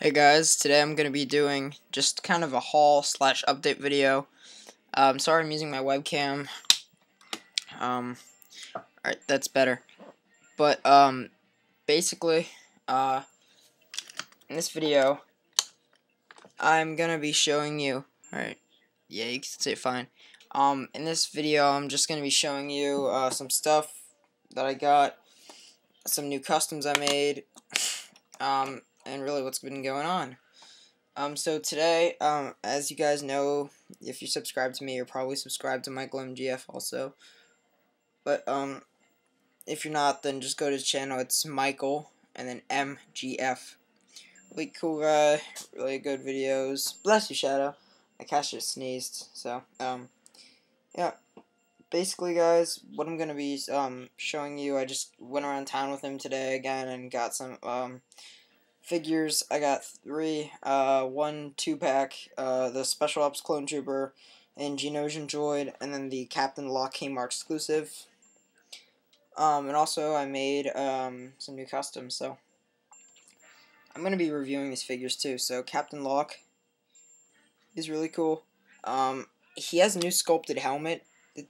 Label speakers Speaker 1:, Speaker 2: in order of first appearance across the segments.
Speaker 1: Hey guys, today I'm going to be doing just kind of a haul slash update video. Um, sorry I'm using my webcam. Um, alright, that's better. But, um, basically, uh, in this video, I'm going to be showing you, alright, yeah, you can it fine. Um, in this video, I'm just going to be showing you, uh, some stuff that I got, some new customs I made, um, and really what's been going on. Um, so today, um, as you guys know, if you subscribe to me, you're probably subscribed to Michael MGF also. But, um, if you're not, then just go to the channel. It's Michael, and then MGF. Really cool guy, really good videos. Bless you, Shadow. I cat just sneezed, so, um, yeah. Basically, guys, what I'm to be, um, showing you, I just went around town with him today again and got some, um, figures. I got three, uh, one two pack, uh, the Special Ops Clone Trooper, and Geonosian Droid, and then the Captain Lock Kmart exclusive. Um, and also I made um, some new customs, so I'm gonna be reviewing these figures too. So Captain Lock is really cool. Um, he has a new sculpted helmet.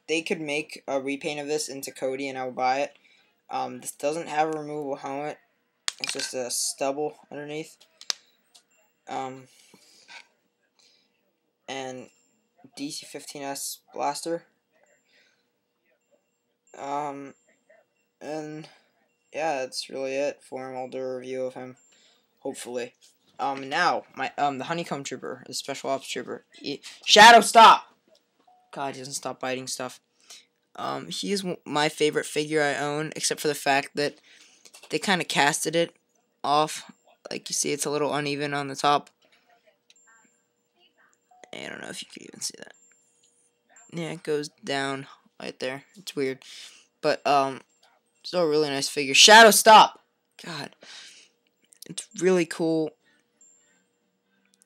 Speaker 1: They could make a repaint of this into Cody, and I would buy it. Um, this doesn't have a removable helmet. It's just a stubble underneath. Um, and DC-15S blaster. Um, and yeah, that's really it for him. I'll do a review of him, hopefully. Um, now my um the honeycomb trooper, the special ops trooper. He, Shadow, stop! God, he doesn't stop biting stuff. Um, he is my favorite figure I own, except for the fact that they kind of casted it off. Like you see, it's a little uneven on the top. I don't know if you can even see that. Yeah, it goes down right there. It's weird. But, um, still a really nice figure. Shadow, stop! God. It's really cool.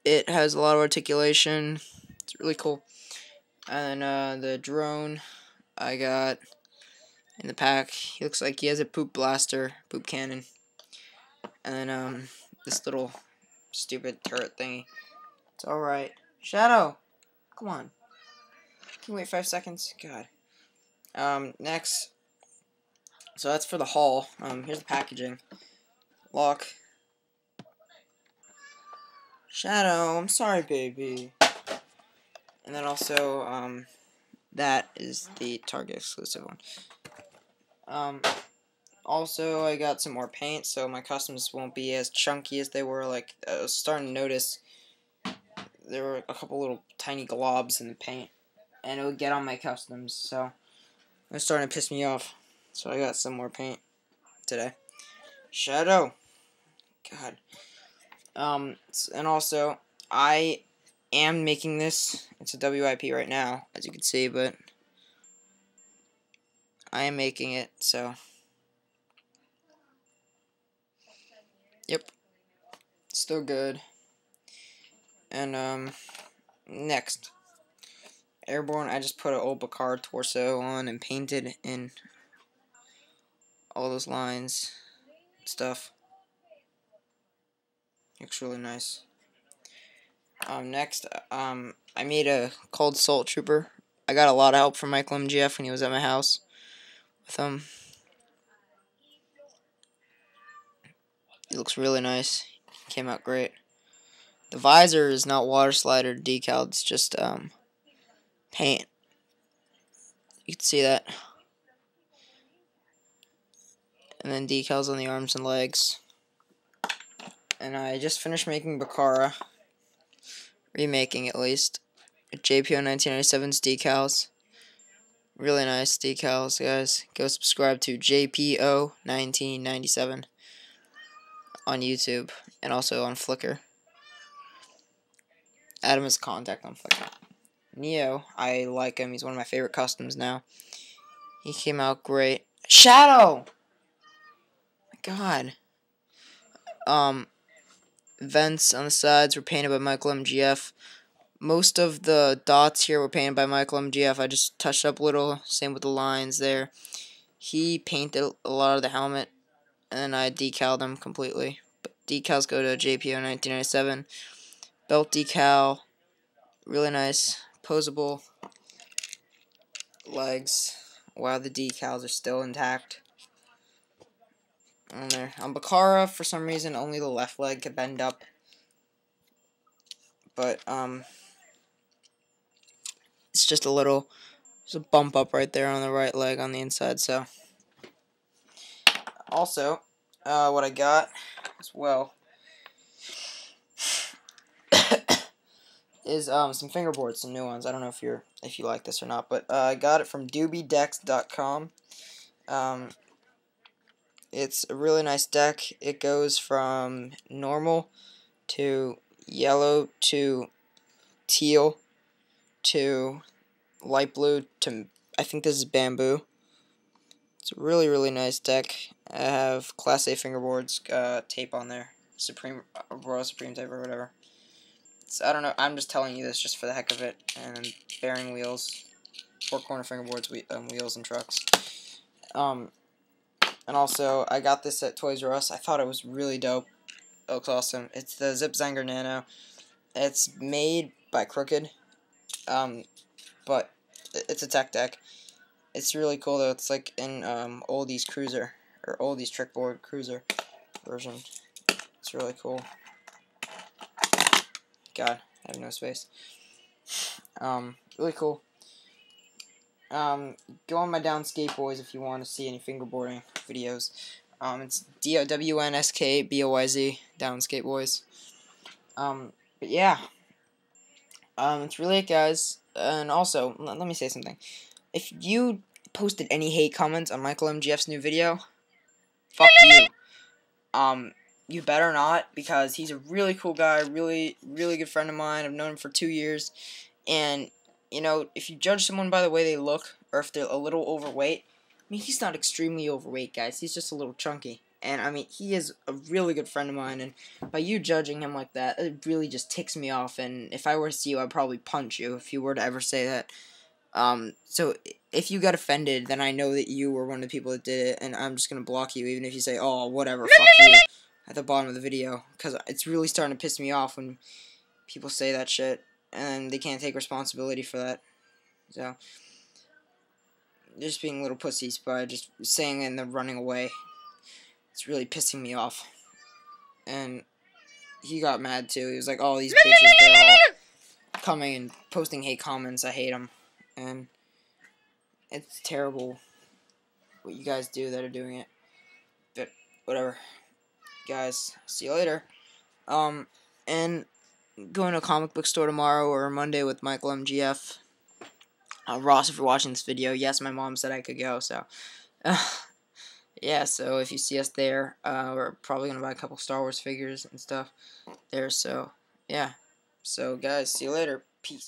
Speaker 1: It has a lot of articulation. It's really cool. And uh, the drone I got in the pack. He looks like he has a poop blaster, poop cannon. And then, um, this little stupid turret thingy. It's alright. Shadow! Come on. Can you wait five seconds? God. Um, next. So that's for the haul. Um, here's the packaging. Lock. Shadow, I'm sorry, baby. And then also, um, that is the Target exclusive one. Um, also, I got some more paint, so my customs won't be as chunky as they were. Like, I was starting to notice there were a couple little tiny globs in the paint, and it would get on my customs, so it was starting to piss me off. So I got some more paint today. Shadow. God. Um, and also, I am making this. It's a WIP right now, as you can see, but I am making it, so. Yep. Still good. And, um, next. Airborne, I just put an old Bakar torso on and painted in all those lines stuff. Looks really nice. Um, next, um, I made a cold assault trooper. I got a lot of help from Michael MGF when he was at my house with. It looks really nice. Came out great. The visor is not water slide decal, it's just um, paint. You can see that. And then decals on the arms and legs. And I just finished making Bacara. Remaking at least. JPO 1997's decals. Really nice decals, guys. Go subscribe to JPO 1997 on YouTube and also on Flickr. Adam is contact on Flickr. Neo, I like him. He's one of my favorite customs now. He came out great. Shadow! My god. Um, vents on the sides were painted by Michael MGF. Most of the dots here were painted by Michael MGF. I just touched up a little. Same with the lines there. He painted a lot of the helmet and I decaled them completely. But decals go to JPO 1997. Belt decal, really nice, posable legs. Wow, the decals are still intact. On there. On Bacara, for some reason, only the left leg could bend up. But, um, it's just a little, there's a bump up right there on the right leg on the inside, so. Also, uh, what I got as well is um, some fingerboards, some new ones. I don't know if you're if you like this or not, but uh, I got it from DoobieDecks.com. Um, it's a really nice deck. It goes from normal to yellow to teal to light blue to I think this is bamboo. It's a really really nice deck. I have Class A fingerboards uh, tape on there, Supreme uh, Royal Supreme type or whatever. So I don't know. I'm just telling you this just for the heck of it. And bearing wheels, four corner fingerboards, we, um, wheels, and trucks. Um, and also I got this at Toys R Us. I thought it was really dope. It looks awesome. It's the Zip Zanger Nano. It's made by Crooked. Um, but it's a tech deck. It's really cool though. It's like in um, Oldies Cruiser or Oldies Trickboard Cruiser version. It's really cool. God, I have no space. Um, really cool. Um, go on my down skate Boys if you want to see any fingerboarding videos. Um, it's D O W N S K B O Y Z down skate Boys. Um, but yeah. Um, it's really it, guys. And also, let me say something. If you posted any hate comments on Michael MGF's new video, fuck you. Um, you better not because he's a really cool guy, really, really good friend of mine. I've known him for two years, and you know, if you judge someone by the way they look or if they're a little overweight, I mean, he's not extremely overweight, guys. He's just a little chunky. And I mean, he is a really good friend of mine, and by you judging him like that, it really just ticks me off. And if I were to see you, I'd probably punch you if you were to ever say that. Um, so if you got offended, then I know that you were one of the people that did it, and I'm just gonna block you, even if you say, "Oh, whatever, fuck you." at the bottom of the video because it's really starting to piss me off when people say that shit and they can't take responsibility for that. So, just being little pussies by just saying and then running away. It's really pissing me off. And he got mad too. He was like, "Oh, these bitches, they're all coming and posting hate comments. I hate them." And it's terrible what you guys do that are doing it. But whatever guys, see you later. Um, and going to a comic book store tomorrow or Monday with Michael MGF. Uh, Ross, if you're watching this video, yes, my mom said I could go, so. Yeah, so if you see us there, uh, we're probably going to buy a couple Star Wars figures and stuff there, so, yeah. So, guys, see you later. Peace.